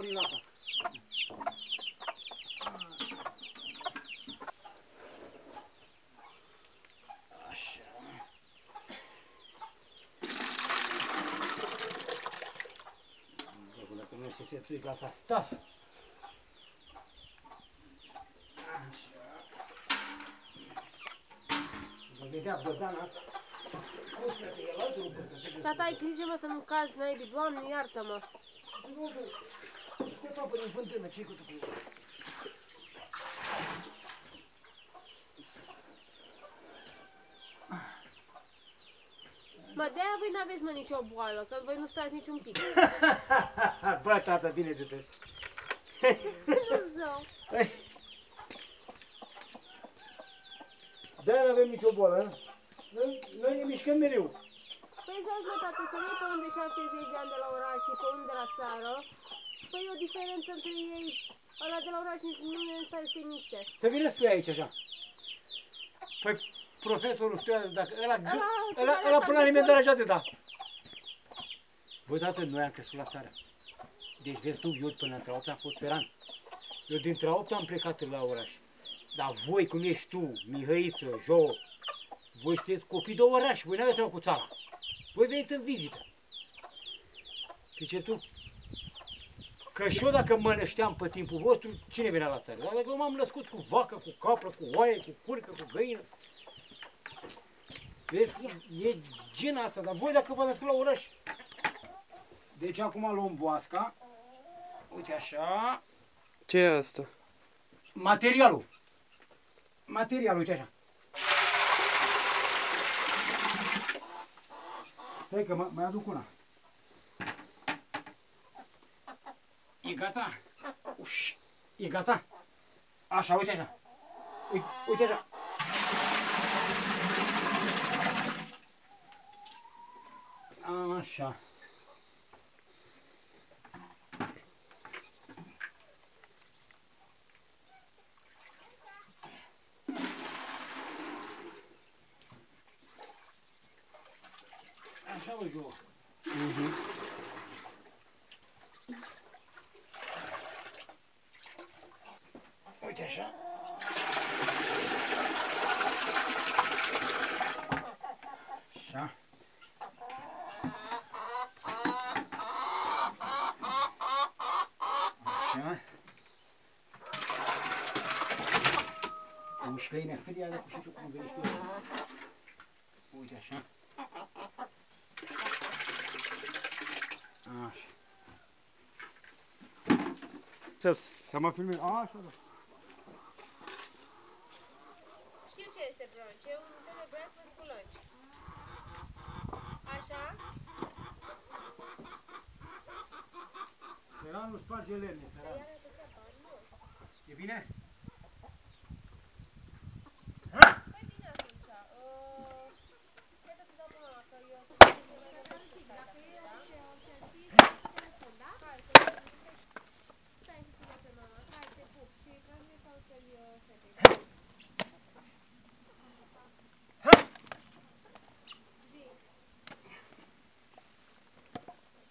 Bun. Am pornit la asta. Așa. Dragul, Dacă nu se se ții ca asta, stas! Așa. Vă vedea bădana asta. Cum spune că el altul bădă, se găsește. Tata, ai grijă mă să nu cazi, naibii, doamne, iartă-mă. Nu, nu. Scot apă din fântână, ce-i cu tu cu el? Mă, de-aia voi n-aveți mă nicio boală, că voi nu stați niciun pic. Bă, tată, bine de sus. Dumnezeu. De-aia nu avem nicio boală. Noi, noi ne mișcăm mereu. Păi să mă, tată, să nu pe unde 70 de ani de la oraș și pe unde de la țară. Păi e o diferență între ei. Ăla de la oraș nici nu e în stare să se miște. Să vină spui aici așa. Păi profesorul știu, dacă ăla, Ăla- ăla, ăla până la alimentar așa de da. Băi, tată, noi am crescut la țară. Deci vezi tu, eu până între 8 am fost țăran. Eu dintre 8 am plecat la oraș. Dar voi, cum ești tu, Mihăiță, Jo, voi sunteți copii de oraș, voi n-aveți treabă cu țara. Voi veniți în vizită. Și ce tu? Că și eu dacă mă nășteam pe timpul vostru, cine venea la țară? Dar dacă eu m-am născut cu vacă, cu capră, cu oaie, cu curcă, cu găină. Vezi, e, e gena asta, dar voi dacă vă născut la oraș. Deci acum luăm boasca. Uite așa. Ce e asta? Materialul. Materialul, uite așa. Stai că mă- mai aduc una. E gata? Uș. E gata? Așa, uite așa. Uite, uite așa. Așa. Așa o joc. Uite așa. Așa. Așa. Uși găină fria de cu și tu cum vezi tu. Uite așa. Așa. Să, să mă filmez. Așa, da. Știu ce este brunch, e un fel de breakfast cu lunch. Așa? Săranul sparge lemne, săranul. E bine?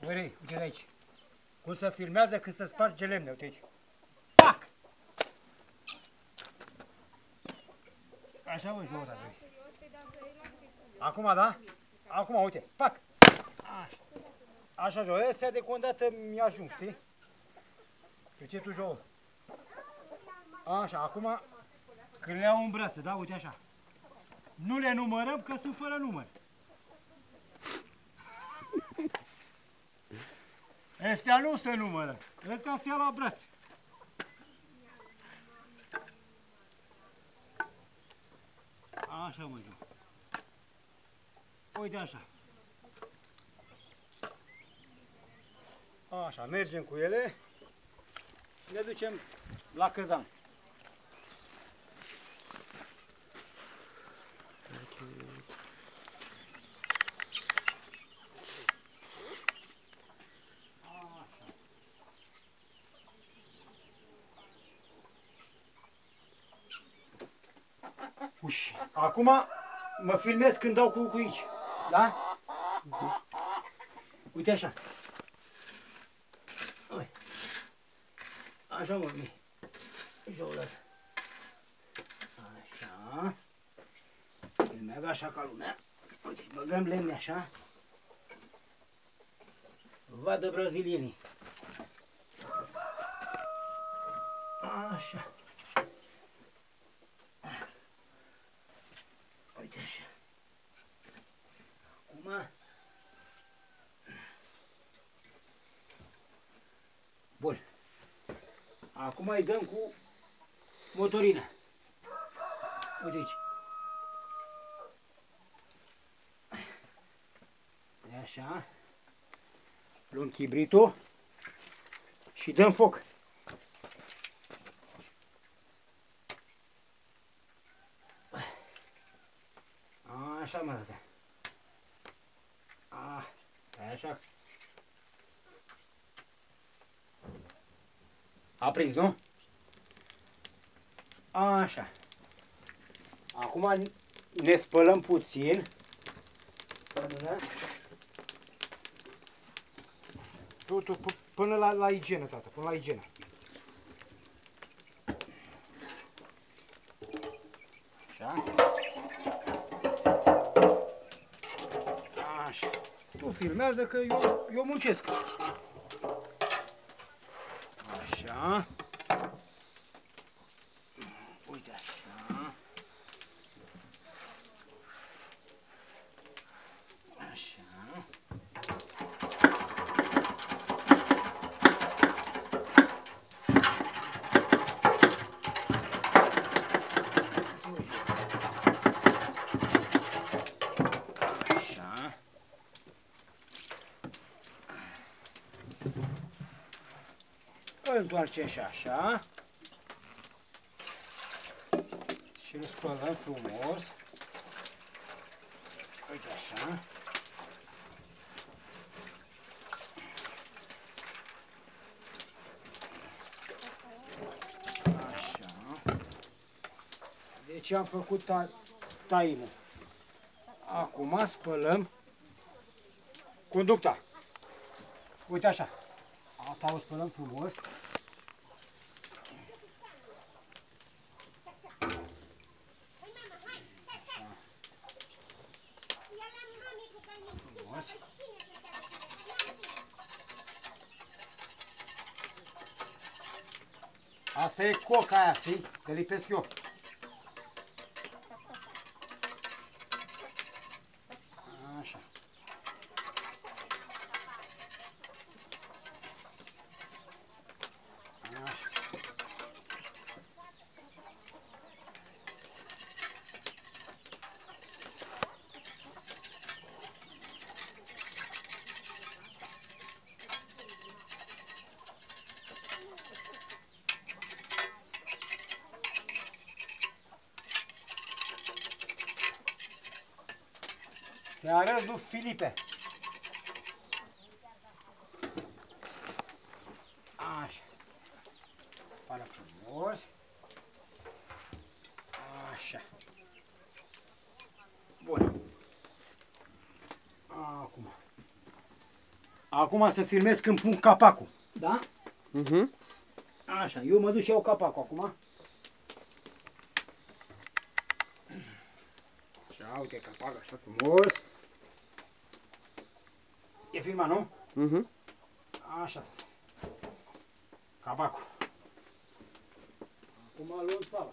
Păi bine atunci. Uh, cred că să dau pe mama, că eu... Dacă e un serviciu, telefon, da? Hai, să Stai să sună pe mama. Hai, te pup. Și ca mine sau să-l fetei. Băi, uite de aici. Cum se filmează când se sparge lemne, uite aici. Pac! Așa vă joc, dacă Acum, da? Acum, uite, pac! Așa. Așa joc. Astea de condată mi-ajung, știi? Uite tu joc. Așa, acum, când le iau în brațe, da? Uite așa. Nu le numărăm că sunt fără număr. Astea nu se numără. Astea se ia la braț. Așa mă joc. Uite așa. Așa, mergem cu ele. Ne ducem la căzan. Uși. Acum mă filmez când dau cu aici. Da? Uite așa. Ui. Așa mă, mi. Jolat. Așa. Filmează așa ca lumea. Uite, băgăm lemne așa. Vadă brazilienii. Așa. Uite așa. Acum... Bun. Acum îi dăm cu motorină. Uite aici. E așa. Luăm chibritul și dăm foc. Așa mă dată. Ah, așa. A prins, nu? Așa. Acum ne spălăm puțin. Până, Tu, tu, până la, la igienă, tată, până la igienă. Așa. Așa. Tu filmează că eu, eu muncesc. Așa. Uite așa. Așa. Așa. Îl întoarcem și așa. Și îl spălăm frumos. Uite așa. Așa. Deci am făcut ta taimul. Acum spălăm conducta. Uite așa. Asta o spălăm frumos. Frumos. Asta e coca aia, știi? Te lipesc eu. Așa. Așa. Se arăt lui Filipe. Așa. Spală frumos. Așa. Bun. Acum. Acum să filmez când pun capacul. Da? Mhm. Așa. Eu mă duc și iau capacul acum. Așa, uite capac așa frumos. E filmat, nu? Mhm. Așa. Capacul. Acum luăm sala.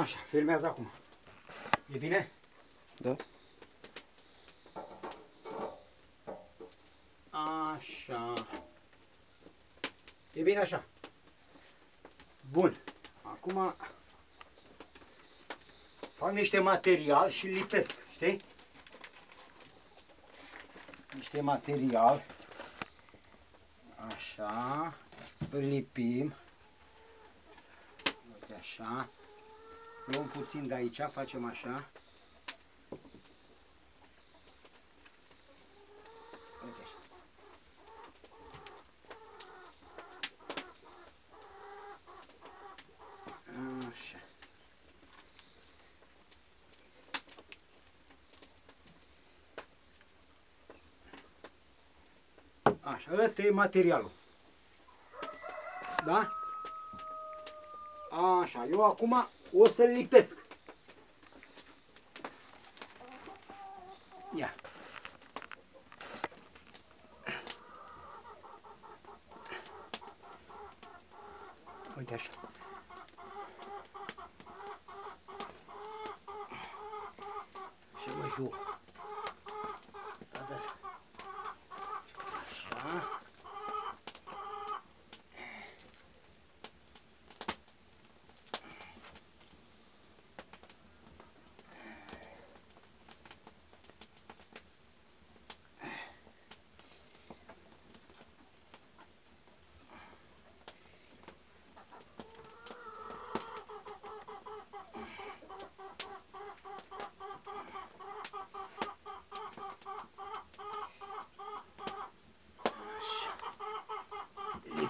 Așa, filmează acum. E bine? Da. Așa. E bine așa. Bun. Acum fac niște material și lipesc, știi? Niște material. Așa. Îl lipim. Uite așa. Luăm puțin de aici, facem așa. Uite așa. Așa. Așa, ăsta e materialul. Da? Așa, eu acum o să-l lipesc. Ia. Uite așa. Și mă joc. Da, da. Așa.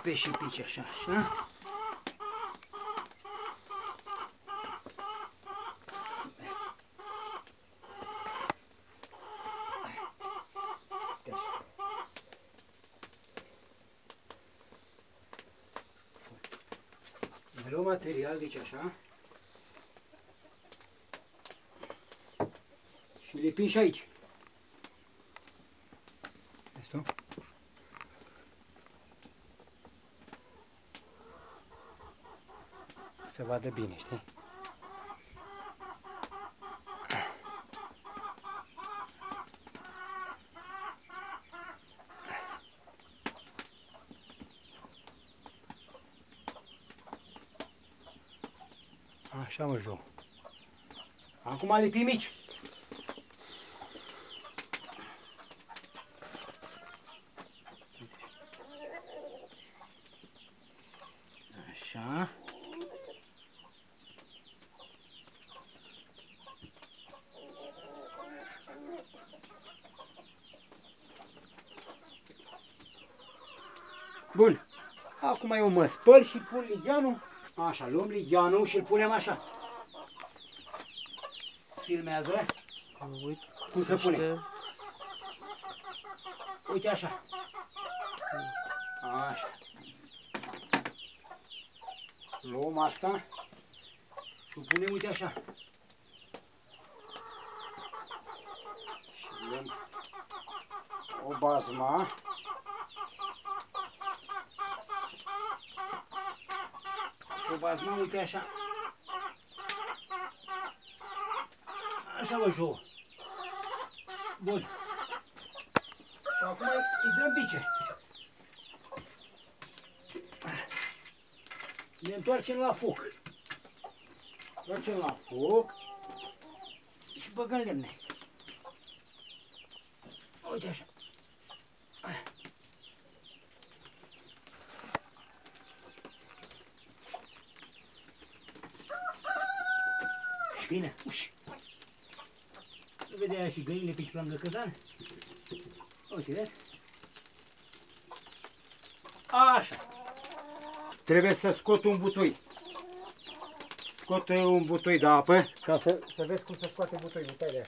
Lipești și pici așa, așa. Uite așa. Ne luăm material, deci așa. Și lipim și aici. Se vadă bine, știi? Așa mă joc. Acum lipim mici. Așa. Bun. Acum eu mă spăl și pun ligheanul. Așa, luăm ligheanul și îl punem așa. Filmează. Uite, Cum se pune? ăștia- Uite așa. Așa. Luăm asta și o punem, uite așa. Și luăm o bazma. Și o bazma, uite așa. Așa vă joc. Bun. Și acum îi dăm bice. Ne întoarcem la foc. Întoarcem la foc și băgăm lemne. Uite așa. Bine, uși. Nu vedea și găinile pe ce lângă căzan? Uite, vezi? Așa. Trebuie să scot un butoi. Scot un butoi de apă, ca să, să vezi cum se scoate butoiul. Uite de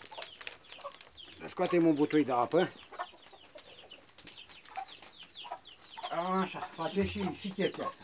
Scoatem un butoi de apă. Așa, facem și, și chestia asta.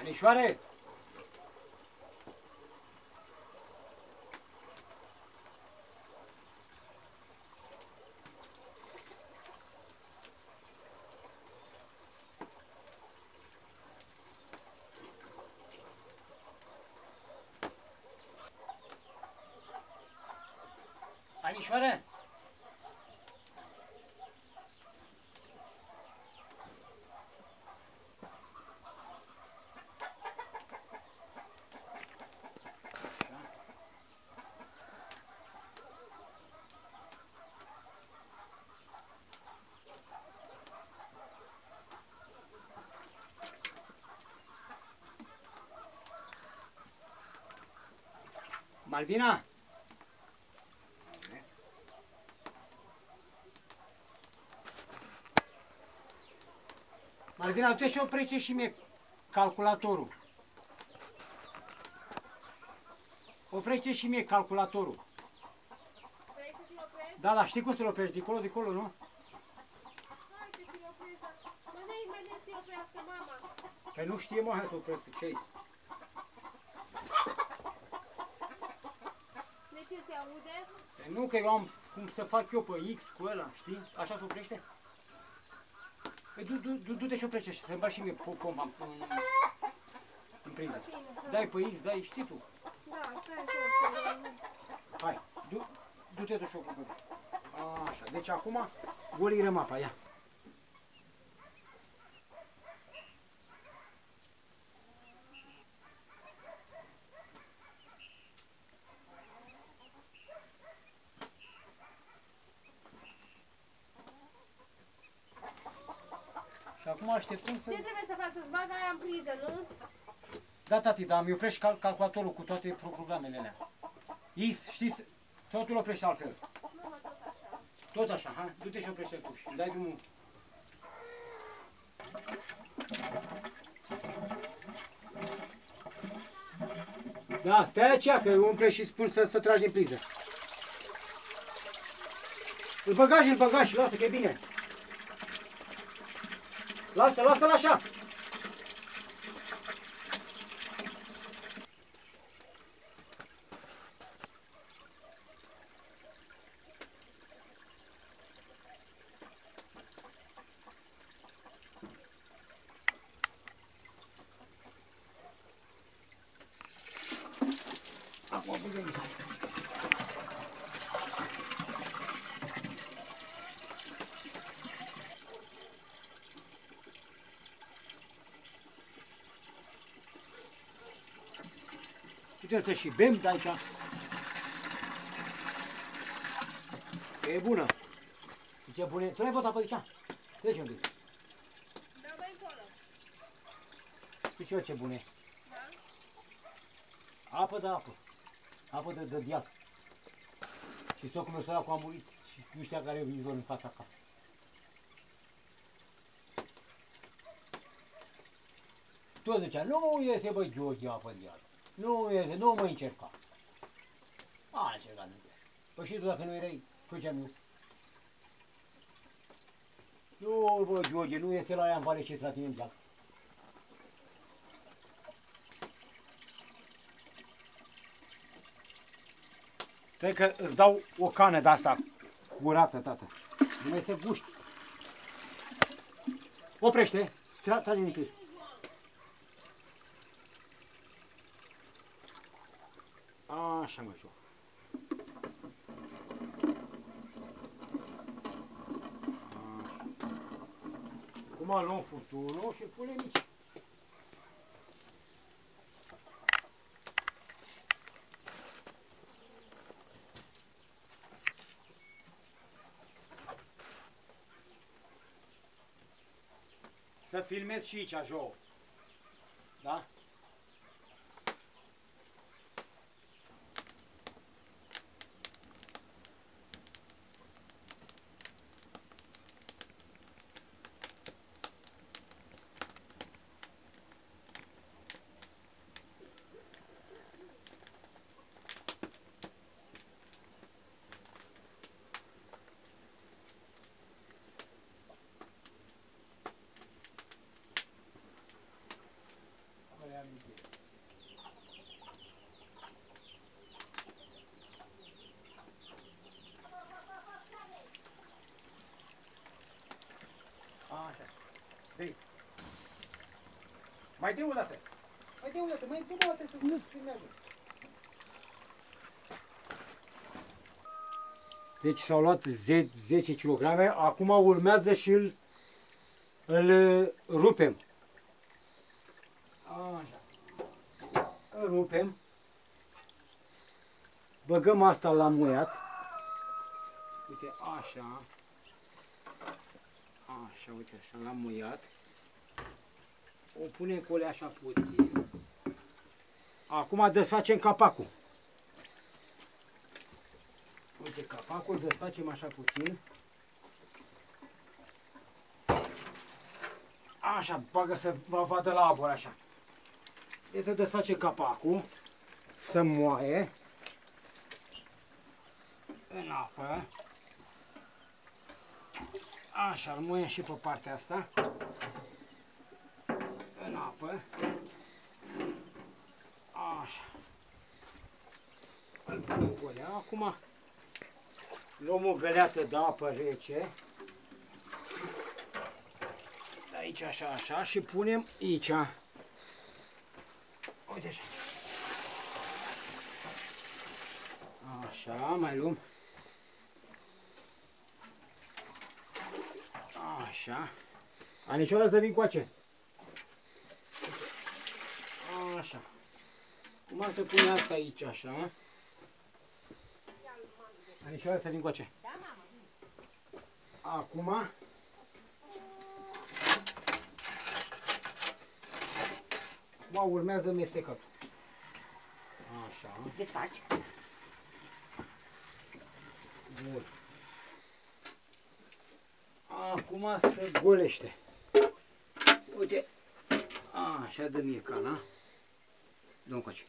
Anishware! Malvina? Malvina, du-te și oprește și mie calculatorul. Oprește și mie calculatorul. Vrei să ți-l opresc? Da, da, știi cum să-l oprești? De acolo, de acolo, nu? Hai să ți-l opresc. Mă, ne mai ne ți-l oprească mama. Păi nu știe, mă, hai să opresc. ce De ce se aude? Păi nu, că eu am cum să fac eu pe X cu ăla, știi? Așa se oprește? Păi du, du, du, du-te și oprește și să-mi bagi și mie po- pompa în, în, în priză. Dai pe X, dai, știi tu. Da, stai să Hai, du, du-te tu și ocupă Așa, deci acum golire mapa, ia. Acum așteptăm să... Ce trebuie să fac? Să-ți bag aia în priză, nu? Da, tati, dar mi oprești cal calculatorul cu toate programele alea. X, știți, să- sau tu îl oprești altfel? Nu, mă, tot așa. Tot așa, ha? Du-te și oprește tu și îmi dai drumul. Da, stai aceea, că umple și spun să, să tragi din priză. Îl băgași, îl băgași, lasă că e bine. Lasă, lasă-l așa. Acum băgăm. Putem să și bem de aici. E bună. Ce bune. Tu n-ai votat pe aici? Trece un pic. Da, mai încolo. Și ce ce bune. Da? Apă de apă. Apă de, de diac. Și socul meu săracul a murit și nu știa care e vizor în fața casei. Tot zicea, nu iese băi George apă de diac. Nu iese, nu mă încerca. A încercat nu Păi și tu dacă nu erai, făceam eu. Nu, bă, George, nu iese la ea în vale ce la tine în diac. Stai că îți dau o cană de asta curată, tată. Nu mai se guști. Oprește, tra- trage din pic. Așa mă joc. Așa. Acum luăm furtunul și îl punem aici. Să filmez și aici, Jo. Da? Mai de o dată. Mai de o dată, mai de o dată să nu filmează. Deci s-au luat 10 kg, acum urmează și îl, îl rupem. Așa. Îl rupem. Băgăm asta la muiat. Uite, așa. Așa, uite, așa, l-am muiat. O punem cu alea așa puțin. Acum desfacem capacul. Uite capacul, desfacem așa puțin. Așa, bagă să vă vadă la abur așa. Deci să desface capacul, să moaie în apă. Așa, îl muiem și pe partea asta. În apă. Așa. Îl punem pe alea. Acum luăm o găleată de apă rece. De aici așa, așa și punem aici. Uite așa. Așa, mai luăm. Așa. Anișoara să vin cu ace. Așa. Cum să pune asta aici, așa? Anișoara să vin cu ace. Da, mamă. Acum. Acum urmează mestecatul. Așa. Desfaci. Bun. Acum se golește. Uite. Așa dă mie cana. Dă-mi coace.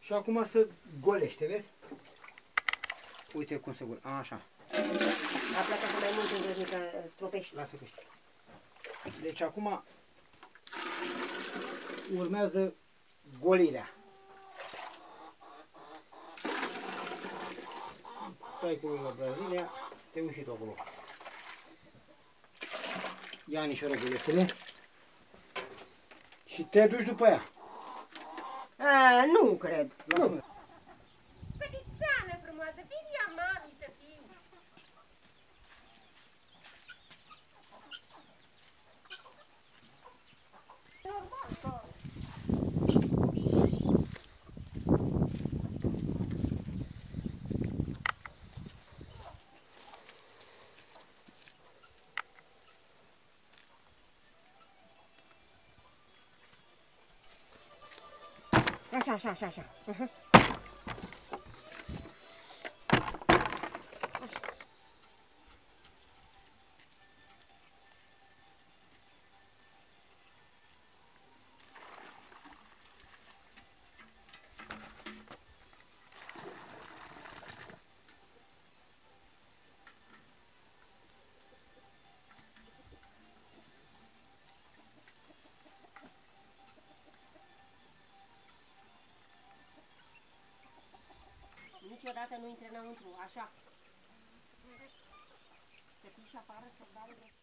Și acum se golește, vezi? Uite cum se golește. Așa. A plecat mai mult în grădinică, stropești. Lasă că știi. Deci acum urmează golirea. Stai cu la Brazilia, te uiți și tu acolo. Ia niște răgulețele și te duci după ea. A, nu cred. Lasă-mă. Fetițeană frumoasă, vin ea mami să fii. Normal, că- Așa, așa, așa, așa. Uh-huh. Niciodată nu intre înăuntru, așa. Să fii și afară, să dau de...